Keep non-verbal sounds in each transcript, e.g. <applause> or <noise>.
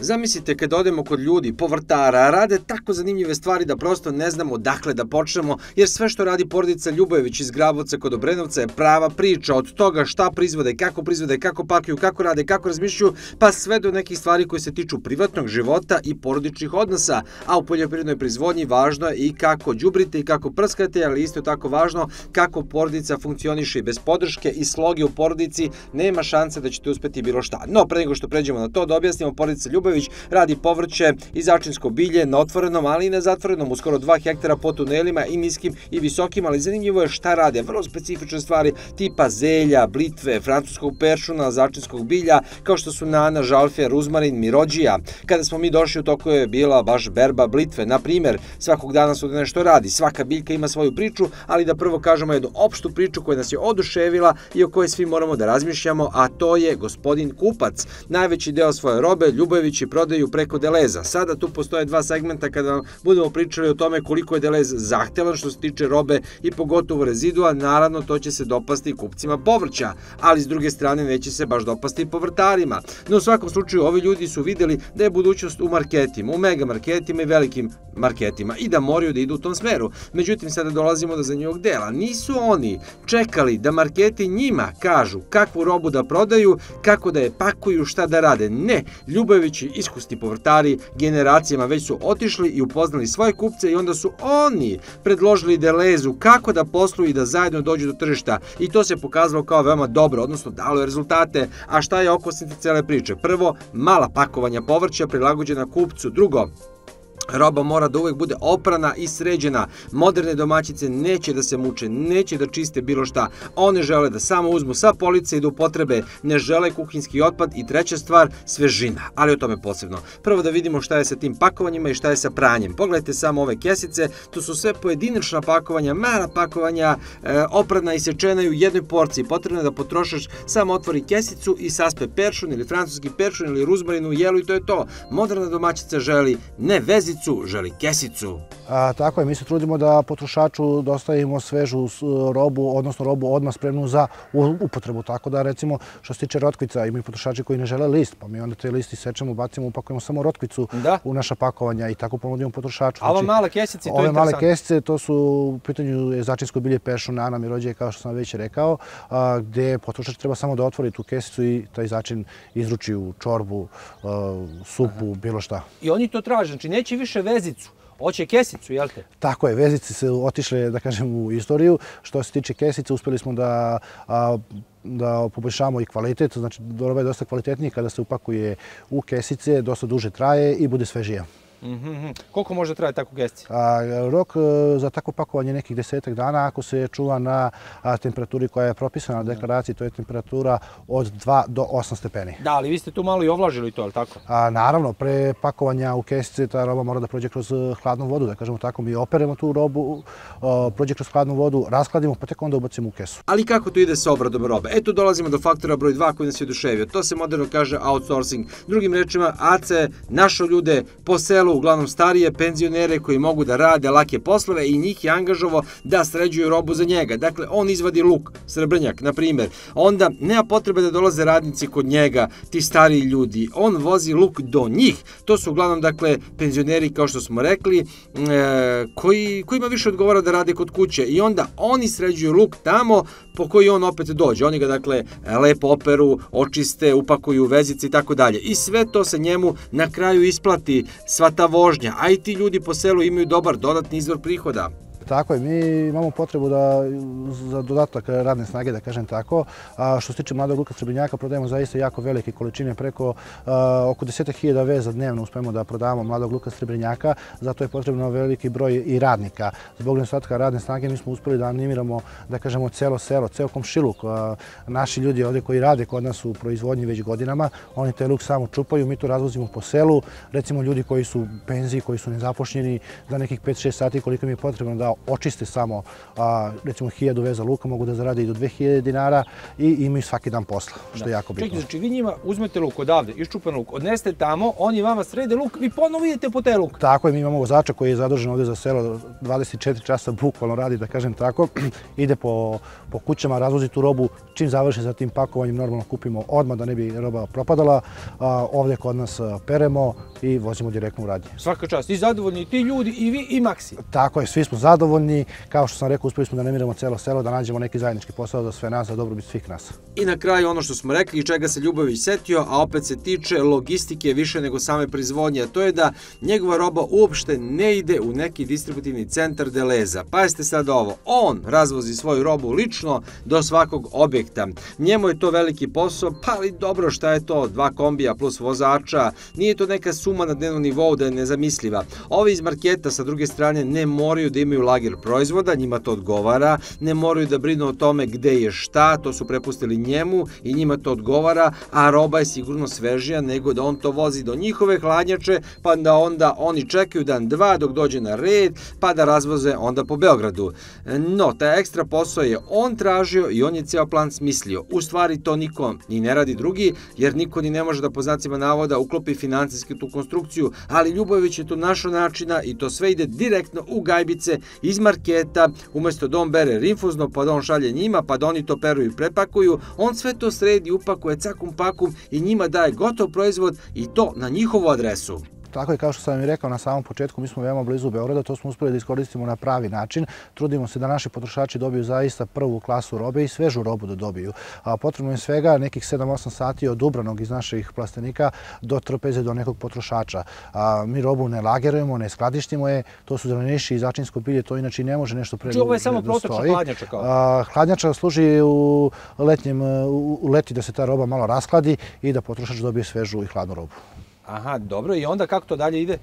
Zamislite kad odemo kod ljudi, povrtara, rade tako zanimljive stvari da prosto ne znamo dakle da počnemo, jer sve što radi porodica Ljubojević iz Grabovca kod Obrenovca je prava priča od toga šta prizvode, kako prizvode, kako pakuju, kako rade, kako razmišljaju, pa sve do nekih stvari koje se tiču privatnog života i porodičnih odnosa. A u poljoprivrednoj proizvodnji važno je i kako đubrite i kako prskate, ali isto tako važno kako porodica funkcioniše i bez podrške i sloge u porodici nema šanse da ćete uspeti bilo šta. No, pre nego što pređemo na to, da objasnimo porodica Ljubojević Ljubović radi povrće i začinsko bilje na otvorenom, ali i na zatvorenom, u skoro 2 hektara po tunelima i niskim i visokim, ali zanimljivo je šta rade. Vrlo specifične stvari tipa zelja, blitve, francuskog peršuna, začinskog bilja, kao što su nana, žalfe, ruzmarin, mirođija. Kada smo mi došli u toku je bila baš berba blitve. Na primer, svakog dana su da nešto radi. Svaka biljka ima svoju priču, ali da prvo kažemo jednu opštu priču koja nas je oduševila i o kojoj svi moramo da razmišljamo, a to je gospodin Kupac. Najveći deo svoje robe Ljubojević i prodaju preko Deleza. Sada tu postoje dva segmenta kada budemo pričali o tome koliko je Delez zahtevan što se tiče robe i pogotovo rezidua, naravno to će se dopasti kupcima povrća, ali s druge strane neće se baš dopasti i povrtarima. No u svakom slučaju ovi ljudi su videli da je budućnost u marketima, u mega marketima i velikim marketima i da moraju da idu u tom smeru. Međutim, sada dolazimo do zanjivog dela. Nisu oni čekali da marketi njima kažu kakvu robu da prodaju, kako da je pakuju, šta da rade. Ne, Ljubojevići iskusni povrtari generacijama već su otišli i upoznali svoje kupce i onda su oni predložili Delezu kako da posluju i da zajedno dođu do tržišta i to se pokazalo kao veoma dobro, odnosno dalo je rezultate. A šta je okosnica cele priče? Prvo, mala pakovanja povrća prilagođena kupcu. Drugo, Roba mora da uvek bude oprana i sređena. Moderne domaćice neće da se muče, neće da čiste bilo šta. One žele da samo uzmu sa police i da upotrebe, ne žele kuhinski otpad i treća stvar, svežina, ali o tome posebno. Prvo da vidimo šta je sa tim pakovanjima i šta je sa pranjem. Pogledajte samo ove kesice, to su sve pojedinačna pakovanja, mala pakovanja, e, oprana i sečena u jednoj porciji. Potrebno je da potrošač samo otvori kesicu i saspe peršun ili francuski peršun ili ruzmarinu, jelu i to je to. Moderna domaćica želi ne vezi kezicu, želi kesicu. A, tako je, mi se trudimo da potrošaču dostavimo svežu robu, odnosno robu odmah spremnu za upotrebu. Tako da, recimo, što se tiče rotkvica, imaju potrošači koji ne žele list, pa mi onda te listi sečemo, bacimo, upakujemo samo rotkvicu da. u naša pakovanja i tako ponudimo potrošaču. A ove znači, male kesice, to je Ove male kesice, to su u pitanju začinsko bilje pešu, nana, mirođe, kao što sam već rekao, a, gde potrošač treba samo da otvori tu kesicu i taj začin izruči u čorbu, a, supu, Aha. bilo šta. I oni to traže, znači neće više vezicu, Hoće kesicu, jel te? Tako je, vezice se otišle, da kažem, u istoriju. Što se tiče kesice, uspeli smo da, a, da poboljšamo i kvalitet. Znači, roba je dosta kvalitetnija kada se upakuje u kesice, dosta duže traje i bude svežija. Mm -hmm. Koliko može traje tako gescija? A, rok e, za tako pakovanje nekih desetak dana ako se čuva na temperaturi koja je propisana na deklaraciji, to je temperatura od 2 do 8 stepeni. Da, ali vi ste tu malo i ovlažili to, ali tako? A, naravno, pre pakovanja u kesice ta roba mora da prođe kroz e, hladnu vodu, da kažemo tako. Mi operemo tu robu, a, prođe kroz hladnu vodu, raskladimo, pa tek onda ubacimo u kesu. Ali kako to ide sa obradom robe? Eto dolazimo do faktora broj 2 koji nas je oduševio. To se moderno kaže outsourcing. Drugim rečima, AC našo ljude po selu uglavnom starije penzionere koji mogu da rade lake poslove i njih je angažovo da sređuju robu za njega. Dakle, on izvadi luk, srebrnjak, na primjer. Onda nema potrebe da dolaze radnici kod njega, ti stariji ljudi. On vozi luk do njih. To su uglavnom, dakle, penzioneri, kao što smo rekli, e, koji, kojima više odgovara da rade kod kuće. I onda oni sređuju luk tamo po koji on opet dođe. Oni ga, dakle, lepo operu, očiste, upakuju vezice i tako dalje. I sve to se njemu na kraju isplati sva ta vožnja, a i ti ljudi po selu imaju dobar dodatni izvor prihoda. Tako je, mi imamo potrebu da, za dodatak radne snage, da kažem tako. A što se tiče mladog luka srebrnjaka, prodajemo zaista jako velike količine, preko a, oko 10.000 veza dnevno uspemo da prodavamo mladog luka srebrnjaka, zato je potrebno veliki broj i radnika. Zbog nedostatka radne snage mi smo uspeli da animiramo, da kažemo, celo selo, ceo komšiluk. A, naši ljudi ovde koji rade kod nas u proizvodnji već godinama, oni taj luk samo čupaju, mi to razvozimo po selu. Recimo ljudi koji su penziji, koji su nezapošljeni za nekih 5-6 sati koliko mi je potrebno da očiste samo recimo 1000 veza luka, mogu da zarade i do 2000 dinara i imaju svaki dan posla, što je jako bitno. Čekaj, znači vi njima uzmete luk odavde, iščupan luk, odneste tamo, oni vama srede luk, vi ponovo idete po te luk. Tako je, mi imamo vozača koji je zadužen ovde za selo, 24 časa bukvalno radi, da kažem tako, <clears throat> ide po, po kućama, razvozi tu robu, čim završi sa tim pakovanjem, normalno kupimo odmah da ne bi roba propadala, a, ovde kod nas peremo i vozimo direktno u radnje. Svaka čast, i zadovoljni ti ljudi, i vi, i Maksi. Tako je, svi smo zadovoljni, kao što sam rekao, uspeli smo da nemiramo celo selo, da nađemo neki zajednički posao za sve nas, za dobrobit svih nas. I na kraju ono što smo rekli i čega se Ljubović setio, a opet se tiče logistike više nego same proizvodnje, a to je da njegova roba uopšte ne ide u neki distributivni centar Deleza. Pazite sad ovo, on razvozi svoju robu lično do svakog objekta. Njemu je to veliki posao, pa ali dobro šta je to, dva kombija plus vozača, nije to neka suma na dnevnom nivou da je nezamisliva. Ovi iz marketa sa druge strane ne moraju da imaju lager proizvoda, njima to odgovara, ne moraju da brinu o tome gde je šta, to su prepustili njemu i njima to odgovara, a roba je sigurno svežija nego da on to vozi do njihove hladnjače, pa da onda oni čekaju dan dva dok dođe na red, pa da razvoze onda po Beogradu. No, taj ekstra posao je on tražio i on je ceo plan smislio. U stvari to niko ni ne radi drugi, jer niko ni ne može da po znacima navoda uklopi financijski tu konstrukciju, ali Ljubojević je tu našo načina i to sve ide direktno u gajbice iz marketa, umesto da on bere rinfuzno, pa da on šalje njima, pa da oni to peru i prepakuju, on sve to sredi, upakuje cakum pakum i njima daje gotov proizvod i to na njihovu adresu. Tako je, kao što sam i rekao na samom početku, mi smo veoma blizu Beograda, to smo uspeli da iskoristimo na pravi način. Trudimo se da naši potrošači dobiju zaista prvu klasu robe i svežu robu da dobiju. A potrebno je svega nekih 7-8 sati od ubranog iz naših plastenika do trpeze do nekog potrošača. A, mi robu ne lagerujemo, ne skladištimo je, to su zeleniši i začinsko bilje, to inače ne može nešto pre Znači ovo je samo prosječna hladnjača kao? A, hladnjača služi u letnjem, u leti da se ta roba malo raskladi i da potrošač dobije svežu i hladnu robu. Aha, dobro. I onda kako to dalje ide?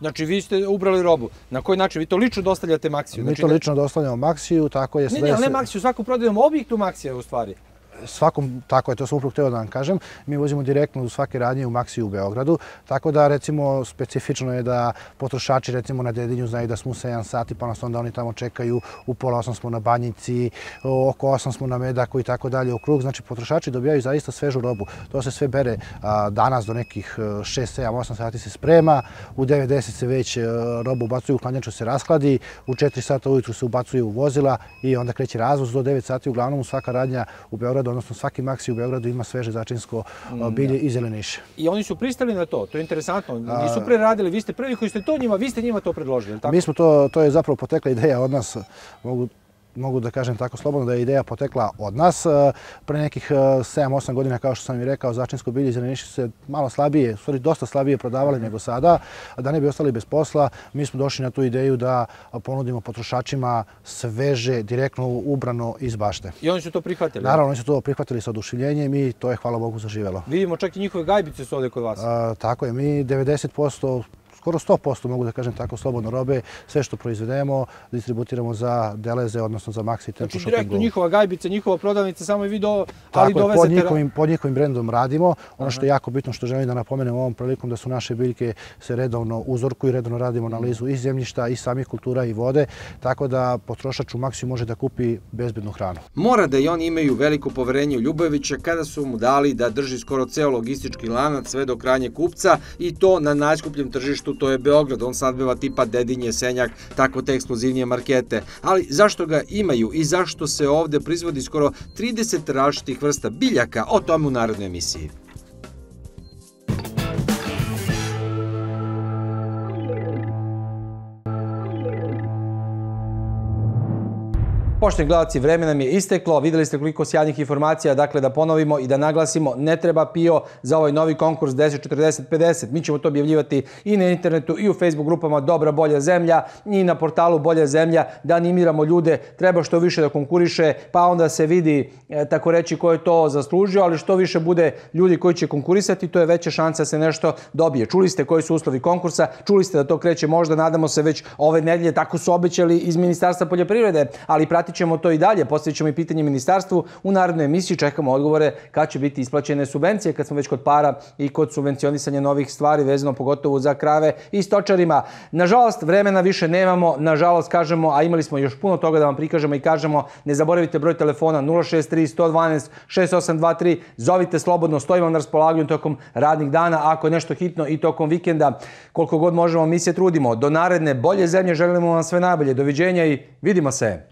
Znači, vi ste ubrali robu. Na koji način? Vi to lično dostavljate Maksiju? Mi znači, to lično dostavljamo Maksiju, tako je sve... Ne, ne, ne Maksiju, svaku prodajemo objektu Maksija u stvari svakom, tako je, to sam upravo htio da vam kažem, mi vozimo direktno u svake radnje u Maxi u Beogradu, tako da recimo specifično je da potrošači recimo na Dedinju znaju da smo u 7 sati, pa nas onda oni tamo čekaju, u pola 8 smo na Banjici, oko 8 smo na Medaku i tako dalje u krug, znači potrošači dobijaju zaista svežu robu. To se sve bere a, danas do nekih 6, 7, 8 sati se sprema, u 9, 10 se već a, robu ubacuju u hladnjaču se raskladi, u 4 sata ujutru se ubacuju u vozila i onda kreće razvoz do 9 sati, uglavnom svaka radnja u Beogradu odnosno svaki maksi u Beogradu ima sveže začinsko mm, bilje da. i zeleniše. I oni su pristali na to, to je interesantno. Nisu preradili, vi ste prvi koji ste to njima, vi ste njima to predložili, tako? Mi smo to, to je zapravo potekla ideja od nas, mogu mogu da kažem tako slobodno da je ideja potekla od nas. E, pre nekih 7-8 e, godina, kao što sam i rekao, začinsko bilje i zeleniši se malo slabije, u stvari dosta slabije prodavali nego sada. Da ne bi ostali bez posla, mi smo došli na tu ideju da ponudimo potrošačima sveže, direktno ubrano iz bašte. I oni su to prihvatili? Naravno, oni su to prihvatili sa oduševljenjem i to je, hvala Bogu, zaživelo. Vidimo, čak i njihove gajbice su ovde kod vas. A, tako je, mi 90% skoro 100% mogu da kažem tako slobodno robe, sve što proizvedemo distributiramo za Deleze, odnosno za Maxi Tempo znači, direktno njihova gajbica, njihova prodavnica, samo i vi do, ali tako dovezete... Pod njihovim, pod njihovim brendom radimo. Ono što je jako bitno što želim da napomenem ovom prilikom da su naše biljke se redovno uzorkuju, redovno radimo analizu i zemljišta i samih kultura i vode, tako da potrošač u Maxi može da kupi bezbednu hranu. Mora da i oni imaju veliko poverenje u Ljubojevića kada su mu dali da drži skoro ceo logistički lanac sve do krajnje kupca i to na najskupljem tržištu tržištu, to je Beograd, on sadbeva tipa Dedinje, Senjak, tako te ekskluzivnije markete. Ali zašto ga imaju i zašto se ovde proizvodi skoro 30 različitih vrsta biljaka, o tome u narodnoj emisiji. Poštovni gledalci, vreme nam je isteklo, videli ste koliko sjajnih informacija, dakle da ponovimo i da naglasimo, ne treba PIO za ovaj novi konkurs 10, 40, 50. Mi ćemo to objavljivati i na internetu i u Facebook grupama Dobra bolja zemlja i na portalu Bolja zemlja da animiramo ljude, treba što više da konkuriše, pa onda se vidi e, tako reći ko je to zaslužio, ali što više bude ljudi koji će konkurisati, to je veća šansa da se nešto dobije. Čuli ste koji su uslovi konkursa, čuli ste da to kreće možda, nadamo se već ove nedelje, tako su obećali iz Ministarstva poljoprivrede, ali prati pratit ćemo to i dalje, postavit ćemo i pitanje ministarstvu u narednoj emisiji, čekamo odgovore kad će biti isplaćene subvencije, kad smo već kod para i kod subvencionisanja novih stvari vezano pogotovo za krave i stočarima. Nažalost, vremena više nemamo, nažalost kažemo, a imali smo još puno toga da vam prikažemo i kažemo, ne zaboravite broj telefona 063 112 6823, zovite slobodno, stojimo na raspolaganju tokom radnih dana, ako je nešto hitno i tokom vikenda, koliko god možemo, mi se trudimo. Do naredne bolje zemlje želimo vam sve najbolje. Doviđenja i vidimo se.